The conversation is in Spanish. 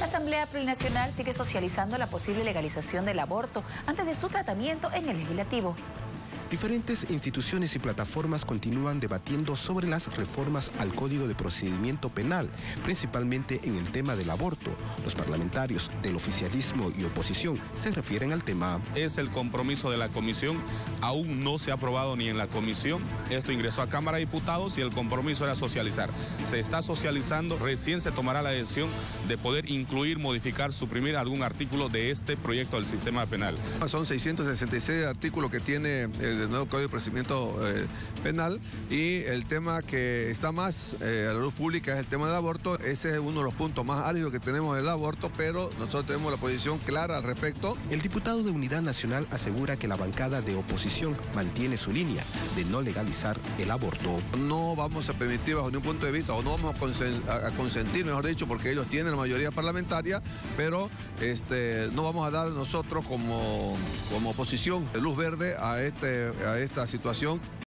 La Asamblea Plurinacional sigue socializando la posible legalización del aborto antes de su tratamiento en el legislativo. Diferentes instituciones y plataformas continúan debatiendo sobre las reformas al Código de Procedimiento Penal, principalmente en el tema del aborto. Los parlamentarios del oficialismo y oposición se refieren al tema. Es el compromiso de la comisión, aún no se ha aprobado ni en la comisión. Esto ingresó a Cámara de Diputados y el compromiso era socializar. Se está socializando, recién se tomará la decisión de poder incluir, modificar, suprimir algún artículo de este proyecto del sistema penal. Son 666 artículos que tiene el del nuevo Código de Procedimiento eh, Penal y el tema que está más eh, a la luz pública es el tema del aborto. Ese es uno de los puntos más áridos que tenemos del aborto, pero nosotros tenemos la posición clara al respecto. El diputado de Unidad Nacional asegura que la bancada de oposición mantiene su línea de no legalizar el aborto. No vamos a permitir bajo ningún punto de vista, o no vamos a consentir, mejor dicho, porque ellos tienen la mayoría parlamentaria, pero este, no vamos a dar nosotros como, como oposición luz verde a este a esta situación